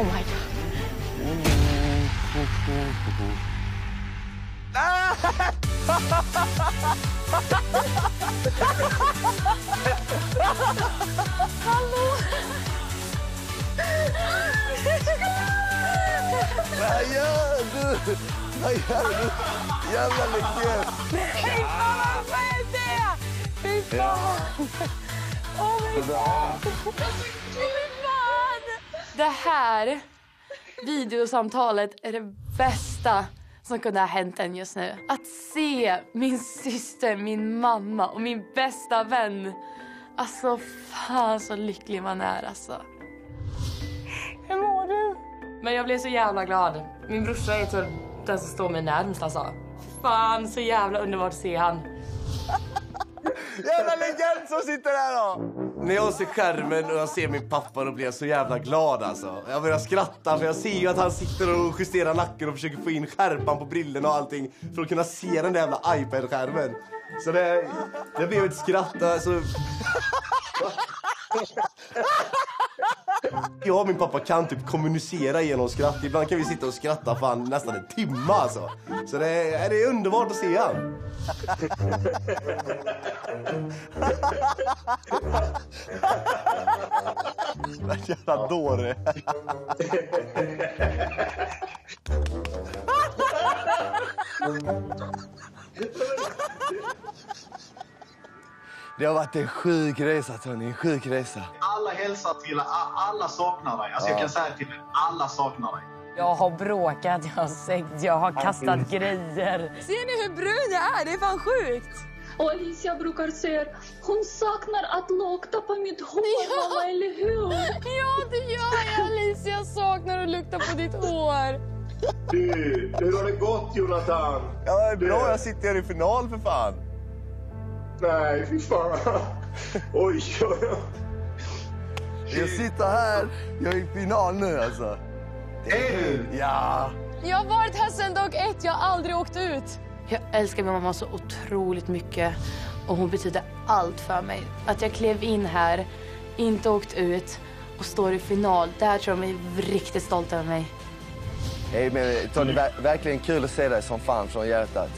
Oh my Dayan dur. Dayan dur. Yalla bekliyor. Ei, fala, Fede! Ei, fala! Oh, my God! Det här videosamtalet är det bästa som kunde ha hänt en just nu. Att se min syster, min mamma och min bästa vän. Alltså fan så lycklig man är alltså. Hur mår du? Men jag blev så jävla glad. Min brorsa är typ den som står mig närmst alltså. Fan så jävla underbart att se han. Jävla legend som sitter här då! När jag ser skärmen och jag ser min pappa då blir jag så jävla glad alltså. Jag börjar skratta för jag ser ju att han sitter och justerar nacken och försöker få in skärpan på brillorna och allting för att kunna se den där jävla iPad-skärmen. Så det, det blev ett skratt alltså. Jag och min pappa kan typ kommunicera genom skratt. Ibland kan vi sitta och skratta fan nästan en timme alltså. Så det är, det är underbart att se han. Jävla dåre. Det har varit en sjuk resa Tony, en sjuk resa. Alla hälsar till, alla saknar dig. Alltså jag kan säga till dig, alla saknar dig. Jag har bråkat, jag har sex, jag har kastat grejer. Ser ni hur brun jag är? Det är fan sjukt. Och Alicia brukar säga hon saknar att lukta på mitt hår, mamma, eller hur? Ja, det gör jag Alicia. Saknar att lukta på ditt hår. Du, hur har det gått Jonathan? Ja, det är bra, jag sitter här i final för fan. Nej, fy fan. Oj, oj, oj. Jag sitter här, jag är i final nu alltså. Är du? Ja! Jag har varit här sedan dag ett. Jag har aldrig åkt ut. Jag älskar min mamma så otroligt mycket. Och hon betyder allt för mig. Att jag klev in här, inte åkt ut och står i final. Där tror jag mig riktigt stolt över mig. Hey, men Tony, ver verkligen kul att se dig som fan från hjärtat.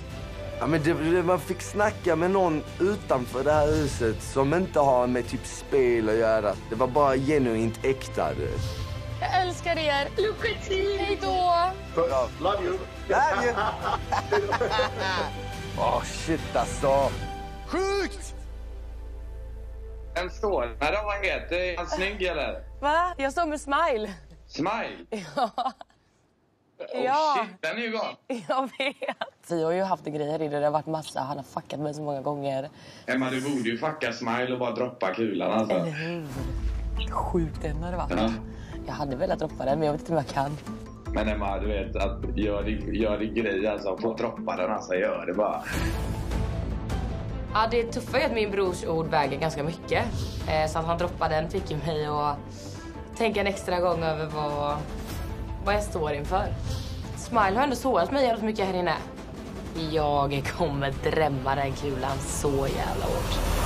Ja, men det, det, man fick snacka med någon utanför det här huset som inte har med typ spel att göra. Det var bara genuint äkta. Du. Jag älskar er. Lycka till! Hej då! Love you. Där ju! Åh, shit alltså. Sjukt! Vem står där då? Vad heter Är han snygg eller? Va? Jag står med smile. Smile? Ja, Oh Ja. shit, den är ju gone. jag vet. Vi har ju haft grejer i det. Det har varit massa. Han har fuckat mig så många gånger. Emma, du borde ju fucka Smile och bara droppa kulan alltså. Eller hur? Sjukt den hade varit. Ja. Jag hade velat droppa den, men jag vet inte om jag kan. Men Emma, du vet att gör din, gör din grej alltså. Få droppa den alltså. Gör det bara. Ja, det tuffa är att min brors ord väger ganska mycket. Eh, Så att han droppade den fick mig att tänka en extra gång över vad, vad jag står inför. Smile har ändå sårat mig jävligt mycket här inne. Jag kommer drämma den kulan så jävla hårt.